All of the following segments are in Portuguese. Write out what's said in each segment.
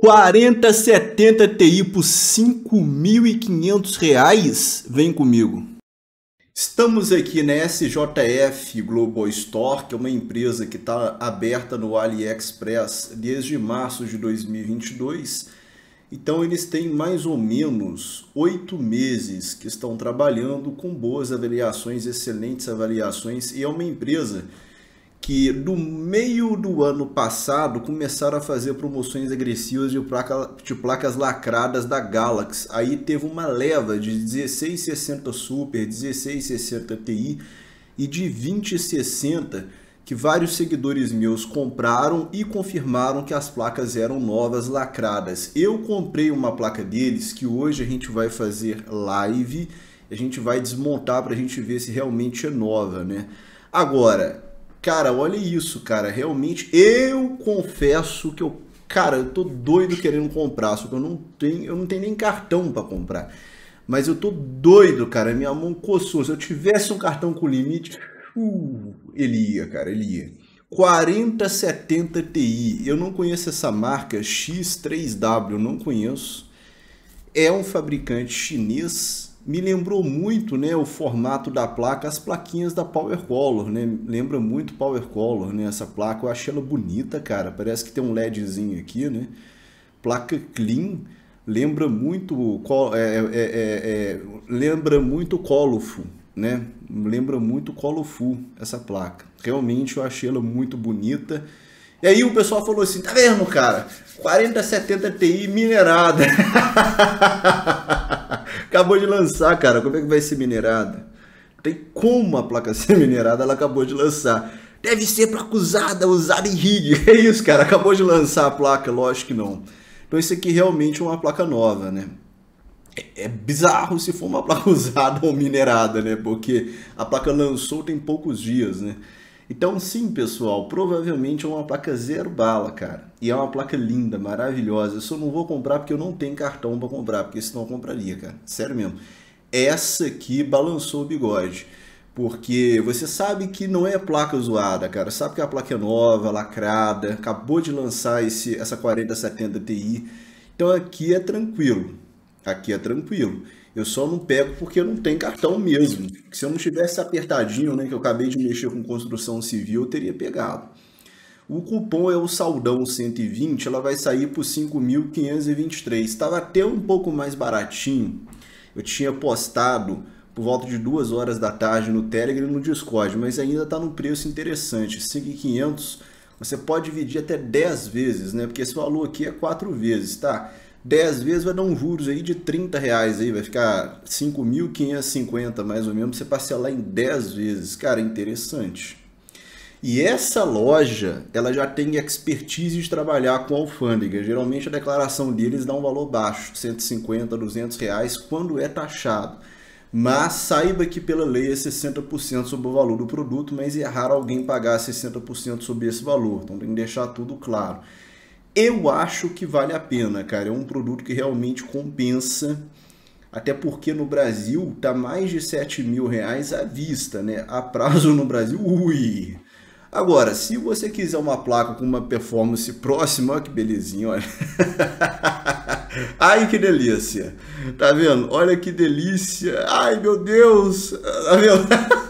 4070 Ti por R$ 5.500? Vem comigo. Estamos aqui na SJF Global Store, que é uma empresa que está aberta no AliExpress desde março de 2022. Então eles têm mais ou menos oito meses que estão trabalhando com boas avaliações, excelentes avaliações, e é uma empresa que no meio do ano passado começaram a fazer promoções agressivas de, placa, de placas lacradas da Galaxy. Aí teve uma leva de 1660 Super, 1660 Ti e de 2060 que vários seguidores meus compraram e confirmaram que as placas eram novas lacradas. Eu comprei uma placa deles que hoje a gente vai fazer live, a gente vai desmontar para a gente ver se realmente é nova, né? Agora, Cara, olha isso, cara. Realmente, eu confesso que eu, cara, eu tô doido querendo comprar, só que eu não tenho, eu não tenho nem cartão para comprar. Mas eu tô doido, cara. Minha mão coçou. Se eu tivesse um cartão com limite, uh, ele ia, cara, ele ia. 4070 Ti. Eu não conheço essa marca X3W, não conheço. É um fabricante chinês me lembrou muito né, o formato da placa, as plaquinhas da Power Color, né? Lembra muito Power Color, né? Essa placa, eu achei ela bonita, cara. Parece que tem um LEDzinho aqui, né? Placa clean, lembra muito, é, é, é, é, lembra muito Colorful, né? Lembra muito Colorful essa placa. Realmente eu achei ela muito bonita. E aí o pessoal falou assim, tá vendo, cara? 4070 Ti minerada. acabou de lançar, cara. Como é que vai ser minerada? Tem como a placa ser minerada, ela acabou de lançar. Deve ser placa usada, usada em rig. É isso, cara. Acabou de lançar a placa, lógico que não. Então isso aqui realmente é uma placa nova, né? É, é bizarro se for uma placa usada ou minerada, né? Porque a placa lançou tem poucos dias, né? Então, sim, pessoal, provavelmente é uma placa zero bala, cara. E é uma placa linda, maravilhosa. Eu só não vou comprar porque eu não tenho cartão para comprar, porque senão eu compraria, cara. Sério mesmo. Essa aqui balançou o bigode. Porque você sabe que não é placa zoada, cara. Sabe que a placa é nova, lacrada, acabou de lançar esse, essa 4070 Ti. Então aqui é tranquilo. Aqui é tranquilo. Eu só não pego porque eu não tenho cartão mesmo. Se eu não tivesse apertadinho, né, que eu acabei de mexer com construção civil, eu teria pegado. O cupom é o Saldão 120, ela vai sair por 5.523. Estava até um pouco mais baratinho. Eu tinha postado por volta de duas horas da tarde no Telegram e no Discord, mas ainda está num preço interessante. 5.500 você pode dividir até 10 vezes, né? Porque esse valor aqui é 4 vezes, tá? 10 vezes vai dar um juros aí de 30 reais aí, vai ficar 5.550 mais ou menos, você parcelar em 10 vezes. Cara, interessante. E essa loja, ela já tem expertise de trabalhar com alfândega. Geralmente a declaração deles dá um valor baixo, 150, 200 reais, quando é taxado. Mas saiba que pela lei é 60% sobre o valor do produto, mas é raro alguém pagar 60% sobre esse valor. Então tem que deixar tudo claro. Eu acho que vale a pena, cara. É um produto que realmente compensa. Até porque no Brasil tá mais de 7 mil reais à vista, né? A prazo no Brasil, ui! Agora, se você quiser uma placa com uma performance próxima, olha que belezinha, olha. Ai, que delícia! Tá vendo? Olha que delícia! Ai, meu Deus! Tá vendo?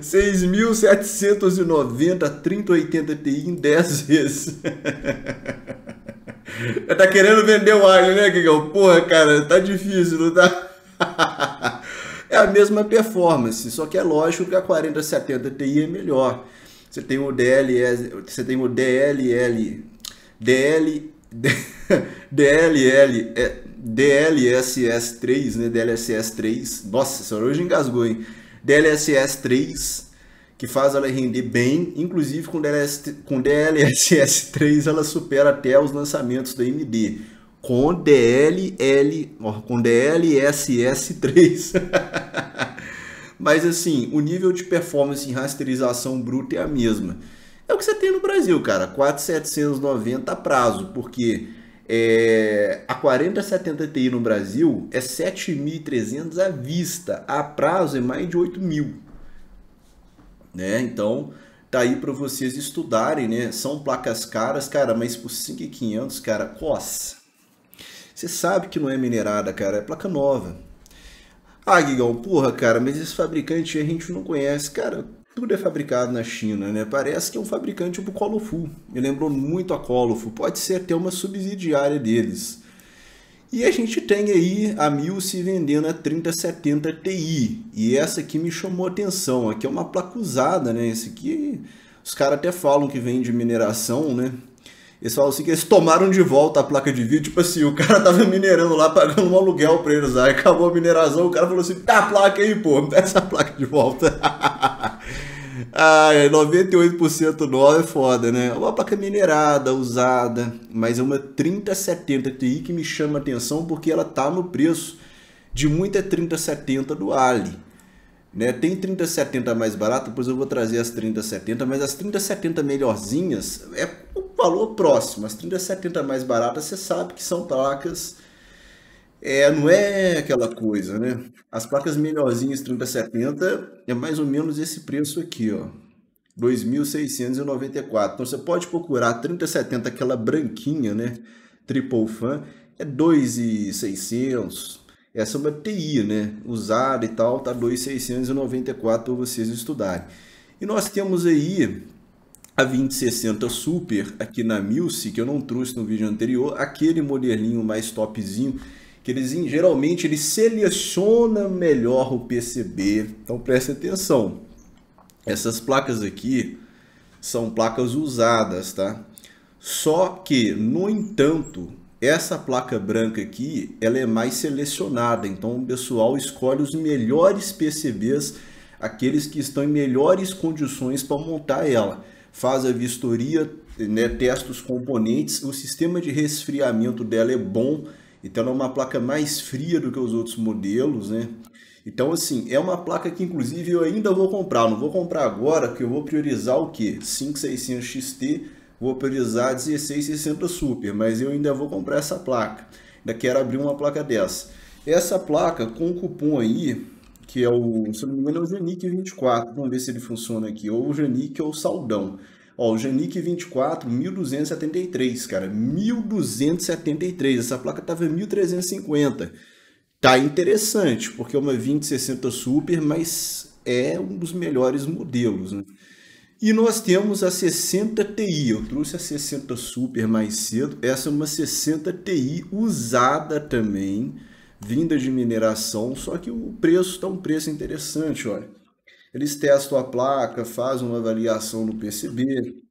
6.790, 3080 Ti em 10 vezes. tá querendo vender o alho, né, Guigão? Porra, cara, tá difícil, não tá? é a mesma performance, só que é lógico que a 4070 Ti é melhor. Você tem o DLS, você tem o DLL, DL, DLL, é, DLSS 3, né? DLSS 3. Nossa senhora, hoje engasgou, hein? DLSS 3, que faz ela render bem, inclusive com, com DLSS 3 ela supera até os lançamentos da AMD, com DLL, com DLSS 3. Mas assim, o nível de performance em rasterização bruta é a mesma. É o que você tem no Brasil, cara, 4790 a prazo, porque é, a 4070 Ti no Brasil é 7.300 à vista, a prazo é mais de 8.000. Né? Então, tá aí para vocês estudarem, né? São placas caras, cara, mas por 5.500, cara, coça. Você sabe que não é minerada, cara, é placa nova. Ah, Guigão, porra, cara, mas esse fabricante a gente não conhece. Cara, tudo é fabricado na China, né? Parece que é um fabricante tipo Colofu. Me lembrou muito a Colofu. Pode ser até uma subsidiária deles. E a gente tem aí a Milce vendendo a 3070 Ti. E essa aqui me chamou a atenção. Aqui é uma placa usada, né? Esse aqui, os caras até falam que vem de mineração, né? Eles falam assim que eles tomaram de volta a placa de vídeo. Tipo assim, o cara tava minerando lá, pagando um aluguel pra eles. Aí acabou a mineração, o cara falou assim, tá a placa aí, pô, dá essa placa de volta. Ah, 98% nova é foda, né? Uma placa minerada, usada, mas é uma 3070 Ti que me chama atenção porque ela tá no preço de muita 3070 do Ali. Né? Tem 3070 mais barato, depois eu vou trazer as 3070, mas as 3070 melhorzinhas é o valor próximo. As 3070 mais baratas você sabe que são placas é, não é aquela coisa, né? As placas melhorzinhas 3070 é mais ou menos esse preço aqui, ó. 2.694. Então você pode procurar 3070, aquela branquinha, né? Triple fan, é 2.600. Essa é uma TI, né? Usada e tal, tá 2.694 para vocês estudarem. E nós temos aí a 2060 Super aqui na Milce, que eu não trouxe no vídeo anterior, aquele modelinho mais topzinho que eles geralmente eles selecionam melhor o PCB. Então preste atenção. Essas placas aqui são placas usadas, tá? Só que, no entanto, essa placa branca aqui, ela é mais selecionada. Então o pessoal escolhe os melhores PCBs, aqueles que estão em melhores condições para montar ela. Faz a vistoria, né, testa os componentes, o sistema de resfriamento dela é bom, então ela é uma placa mais fria do que os outros modelos, né? Então assim, é uma placa que inclusive eu ainda vou comprar, não vou comprar agora, porque eu vou priorizar o que? 5600 XT, vou priorizar 1660 Super, mas eu ainda vou comprar essa placa. Ainda quero abrir uma placa dessa. Essa placa com o cupom aí, que é o, se não me engano, é o Genic 24. Vamos ver se ele funciona aqui, ou o Genic ou o Saldão. Ó, o Janic 24, 1273, cara. 1273. Essa placa tava 1350. Tá interessante, porque é uma 2060 Super, mas é um dos melhores modelos, né? E nós temos a 60 Ti. Eu trouxe a 60 Super mais cedo. Essa é uma 60 Ti usada também, vinda de mineração, só que o preço está um preço interessante, olha. Eles testam a placa, fazem uma avaliação no PCB.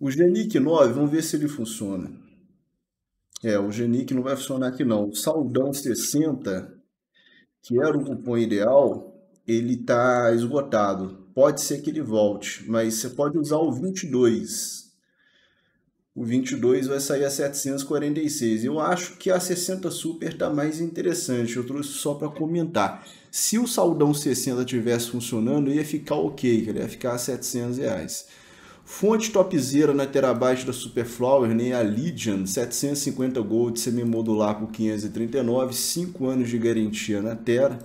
O Genic 9, vamos ver se ele funciona. É, o Genic não vai funcionar aqui não. O Saldão 60, que era o cupom ideal, ele está esgotado. Pode ser que ele volte, mas você pode usar o 22. O 22 vai sair a 746. Eu acho que a 60 Super está mais interessante. Eu trouxe só para comentar. Se o saldão 60 tivesse funcionando, ia ficar ok, ele ia ficar a 700 reais. Fonte topzera na terabyte da Superflower, nem né? a Legion, 750 Gold semi-modular por 539, 5 anos de garantia na Tera.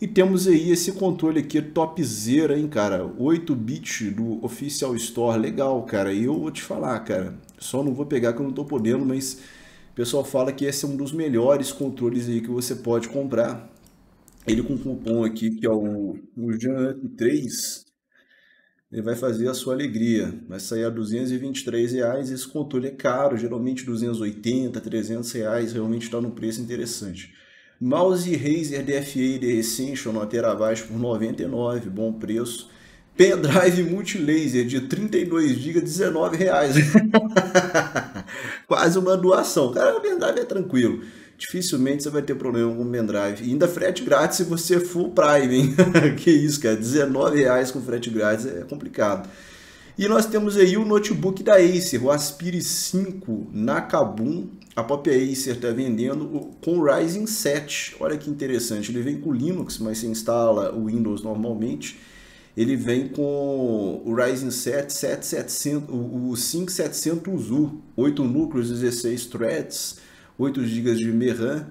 E temos aí esse controle aqui topzera, hein, cara? 8 bits do Official Store, legal, cara. E eu vou te falar, cara, só não vou pegar que eu não tô podendo, mas o pessoal fala que esse é um dos melhores controles aí que você pode comprar ele com cupom aqui, que é o, o JAN3, ele vai fazer a sua alegria. Vai sair a 223 reais. Esse controle é caro, geralmente 280, 300 reais. Realmente está num preço interessante. Mouse Razer DFA The Essential no terabyte por 99, bom preço. Pendrive Multilaser de 32 GB, 19 reais. Quase uma doação. Cara, o pendrive é tranquilo dificilmente você vai ter problema com o pendrive. E ainda frete grátis se você for Prime, hein? que isso, cara, R$19,00 com frete grátis é complicado. E nós temos aí o notebook da Acer, o Aspire 5 na Kabum. A própria Acer está vendendo com o Ryzen 7. Olha que interessante, ele vem com Linux, mas você instala o Windows normalmente. Ele vem com o Ryzen 7 7700, o 5700U, 8 núcleos, 16 threads, 8 GB de VRAM.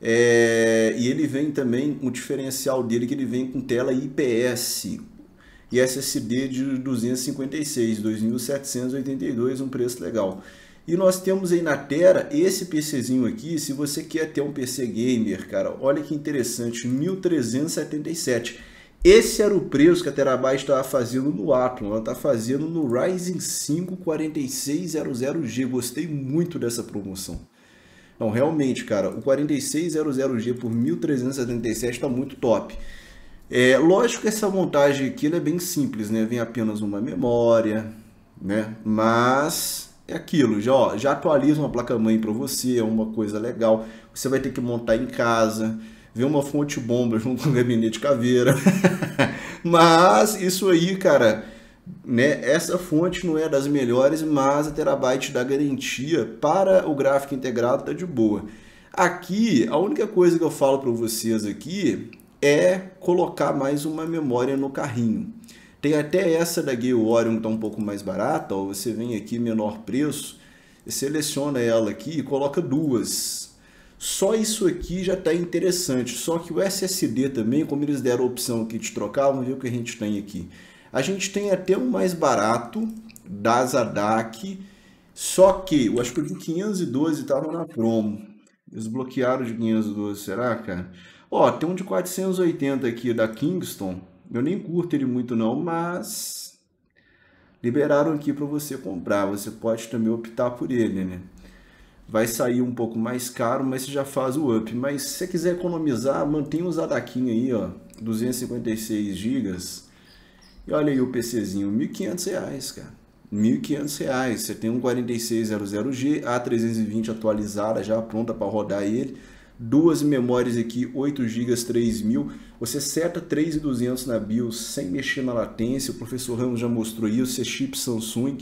É, e ele vem também, o diferencial dele que ele vem com tela IPS, e SSD de 256, 2.782, um preço legal. E nós temos aí na Terra esse PCzinho aqui, se você quer ter um PC gamer, cara, olha que interessante, 1377. Esse era o preço que a Terabyte estava fazendo no Atom, ela está fazendo no Ryzen 5 4600G, gostei muito dessa promoção. Não, realmente, cara, o 4600G por 1377 está muito top. É, lógico que essa montagem aqui é bem simples, né? Vem apenas uma memória, né? Mas é aquilo, já, ó, já atualiza uma placa-mãe para você, é uma coisa legal. Você vai ter que montar em casa, ver uma fonte bomba junto com o gabinete caveira. Mas isso aí, cara, né? Essa fonte não é das melhores, mas a Terabyte dá garantia para o gráfico integrado tá de boa. Aqui, a única coisa que eu falo para vocês aqui é colocar mais uma memória no carrinho. Tem até essa da Gale Orion que está um pouco mais barata, ó, você vem aqui menor preço, seleciona ela aqui e coloca duas. Só isso aqui já está interessante, só que o SSD também, como eles deram a opção aqui de trocar, vamos ver o que a gente tem aqui. A gente tem até um mais barato da Zadak, só que eu acho que o de 512 estava na promo. Eles bloquearam de 512, será, cara? Ó, tem um de 480 aqui da Kingston. Eu nem curto ele muito não, mas liberaram aqui para você comprar. Você pode também optar por ele, né? Vai sair um pouco mais caro, mas você já faz o up. Mas se você quiser economizar, mantém o Zadakin aí, ó, 256 GB e olha aí o PCzinho, R$ 1.500, cara. R$ 1.500. Você tem um 4600G, A320 atualizada, já pronta para rodar ele. Duas memórias aqui, 8 GB 3000. Você seta 3.200 na BIOS sem mexer na latência. O professor Ramos já mostrou isso. Você chip Samsung.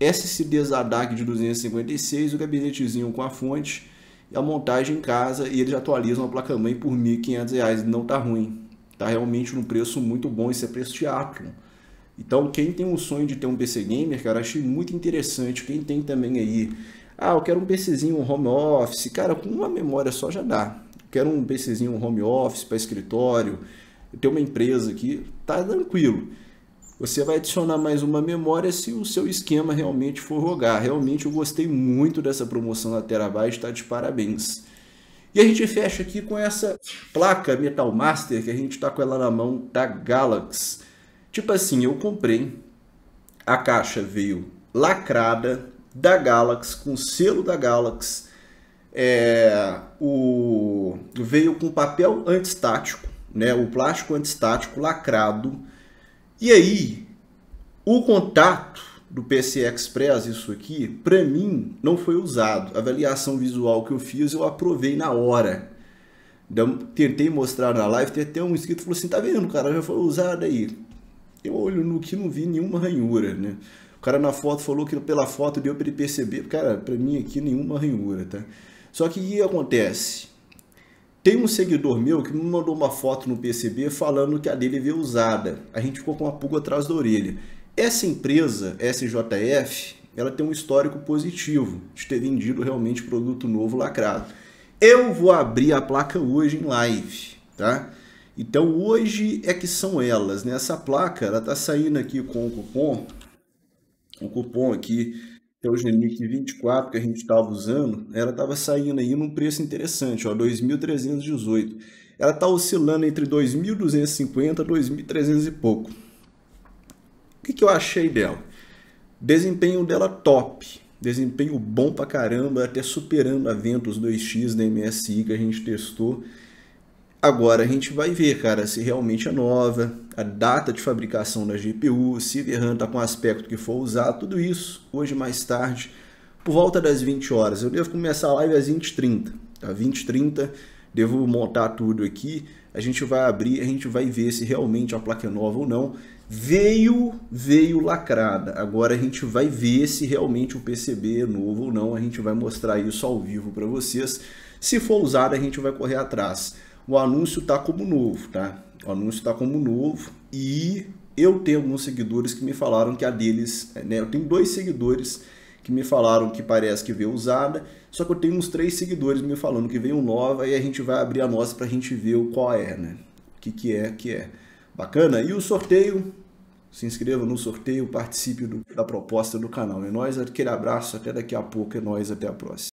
SSD ZADAC de 256, o gabinetezinho com a fonte, a montagem em casa e eles atualizam a placa-mãe por R$ 1.500. Não tá ruim. Tá realmente num preço muito bom, isso é preço de. Então, quem tem um sonho de ter um PC gamer, cara, achei muito interessante. Quem tem também aí, ah, eu quero um PCzinho home office, cara, com uma memória só já dá. Quero um PCzinho home office para escritório, tenho uma empresa aqui, tá tranquilo. Você vai adicionar mais uma memória se o seu esquema realmente for rogar. Realmente eu gostei muito dessa promoção da Terabyte, tá de parabéns. E a gente fecha aqui com essa placa Metal Master que a gente está com ela na mão da Galaxy. Tipo assim, eu comprei, a caixa veio lacrada da Galaxy, com selo da Galaxy, é, o, veio com papel antistático, né, o plástico antistático lacrado. E aí, o contato do PC Express, isso aqui, para mim não foi usado. A avaliação visual que eu fiz, eu aprovei na hora. Então, tentei mostrar na live, tem até um inscrito que falou assim, tá vendo, cara, já foi usado aí. Eu olho no que não vi nenhuma ranhura, né? O cara na foto falou que pela foto deu para ele perceber, cara, para mim aqui nenhuma ranhura, tá? Só que o que acontece? Tem um seguidor meu que me mandou uma foto no PCB falando que a dele veio usada. A gente ficou com uma pulga atrás da orelha. Essa empresa, SJF, ela tem um histórico positivo de ter vendido realmente produto novo lacrado. Eu vou abrir a placa hoje em live, tá? Então hoje é que são elas, né? Essa placa, ela tá saindo aqui com o cupom, o cupom aqui, que é o Genic 24 que a gente estava usando, ela estava saindo aí num preço interessante, ó, 2.318. Ela está oscilando entre 2.250 e 2.300 e pouco que, que eu achei dela? Desempenho dela top. Desempenho bom pra caramba, até superando a Ventus 2X da MSI que a gente testou. Agora a gente vai ver, cara, se realmente é nova, a data de fabricação da GPU, se VRAM está com o aspecto que for usar, tudo isso hoje mais tarde, por volta das 20 horas. Eu devo começar a live às 20h30, tá? 20h30, devo montar tudo aqui, a gente vai abrir, a gente vai ver se realmente a placa é nova ou não. Veio, veio lacrada. Agora a gente vai ver se realmente o PCB é novo ou não. A gente vai mostrar isso ao vivo para vocês. Se for usado, a gente vai correr atrás. O anúncio tá como novo, tá? O anúncio tá como novo e eu tenho alguns seguidores que me falaram que a deles, né? Eu tenho dois seguidores que me falaram que parece que veio usada, só que eu tenho uns três seguidores me falando que veio nova e a gente vai abrir a nossa para a gente ver qual é, né? O que, que é que é. Bacana? E o sorteio Se inscreva no sorteio, participe do, da proposta do canal. É nóis, aquele abraço, até daqui a pouco, é nóis, até a próxima.